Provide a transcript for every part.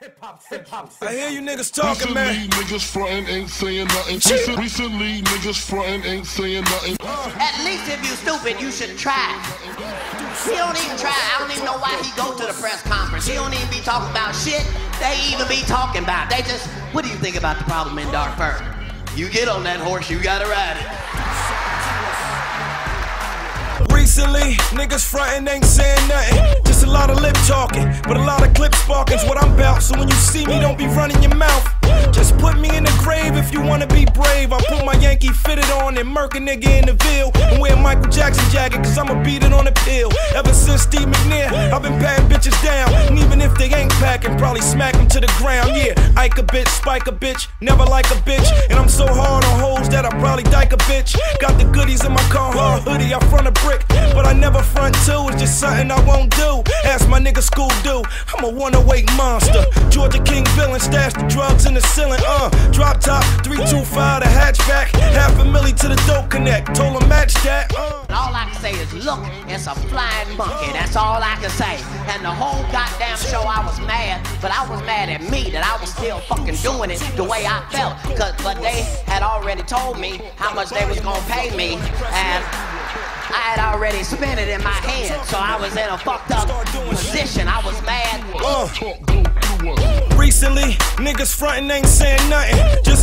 Hip hop, hip hop. I hear you niggas talking, man. Recently, niggas frontin' ain't saying nothing. Recent- Recently, niggas frontin' ain't saying nothing. At least if you stupid, you should try. He don't even try. I don't even know why he go to the press conference. He don't even be talking about shit they even be talking about. They just, what do you think about the problem in Darfur? You get on that horse, you gotta ride it. Recently, niggas frontin' ain't saying nothing. Just a lot of lip talking, but a lot of clip sparking's what I'm about. So when you see me, don't be running your mouth. Just put me in the grave if you wanna be brave. I put my Yankee fitted on and murk a nigga in the Ville. And wear Michael Jackson jacket, cause I'ma beat it on the pill. Ever since Steve McNair, I've been patting bitches down. And even if they ain't packing, probably smack them to the ground. Yeah, Ike a bitch, spike a bitch, never like a bitch. And I'm so probably dyke a bitch. Got the goodies in my car hoodie, I front a brick. But I never front two, it's just something I won't do. Ask my nigga school do. I'm a 108 monster. Georgia King villain, stash the drugs in the ceiling. Uh, drop top, 325 the hatchback. Half a milli to the dope connect. Told him match that. Uh. All I can say is, look, it's a flying monkey. That's all I can say. And the whole goddamn show, I was mad, but I was mad at me that I was still fucking doing it the way I felt. Cause, but they had already told me how much they was gonna pay me, and I had already spent it in my hand, so I was in a fucked up position. I was mad. Uh. Recently, niggas frontin' ain't saying nothing. Just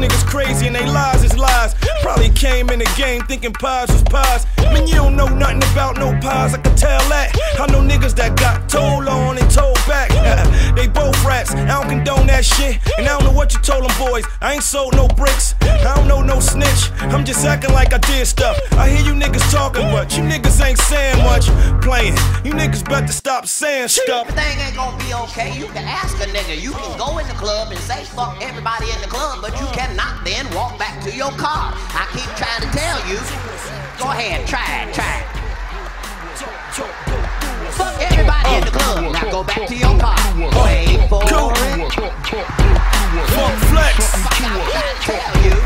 niggas crazy and they lies is lies. Probably came in the game thinking pies was pies. Man, you don't know nothing about no pies, I can tell that. I know niggas that got told on and told back. they both rats. I don't condone that shit. And I don't know what you told them boys. I ain't sold no bricks. I don't know no snitch. I'm just acting like I did stuff. I hear you niggas talking, but you niggas ain't saying much. Playing. You niggas better stop saying stuff. Everything ain't gonna be okay. You can ask a nigga. You can go in the club and say fuck everybody in the club, but you cannot then walk back to your car. I keep trying to tell you. Go ahead, try it, try it. Fuck everybody in the club. Now go back to your car. Wait for Cool. it. Flex. Fuck, you.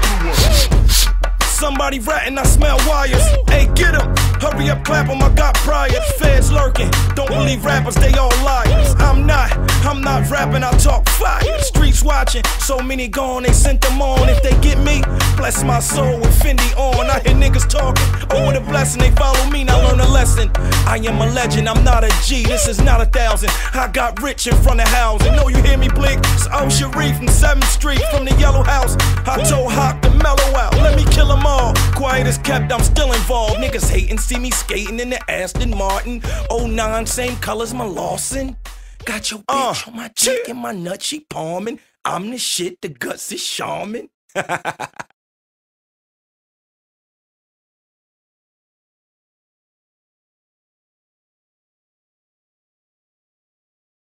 Somebody ratting, I smell wires. Hey, get 'em. Hurry up, clap 'em, I got prior. Feds lurking. Don't believe rappers, they all liars. I'm not, I'm not rapping, I talk fire. Streets watching, so many gone, they sent them on. If they get me, bless my soul with Fendi on. I hear niggas talking, oh, what a blessing. They follow me, now learn a lesson. I am a legend, I'm not a G, this is not a thousand. I got rich in front of housing. Know you hear me blink? It's O Sharif from 7th Street, from the Yellow House. I told Hawk to mellow out, let me kill 'em all. Quiet as kept, I'm still involved. Niggas hating, see me skating in the Aston Martin. 09, same colors, my Lawson. Got your uh, bitch on my cheek and my nut, she palming. I'm the shit, the guts is shaman.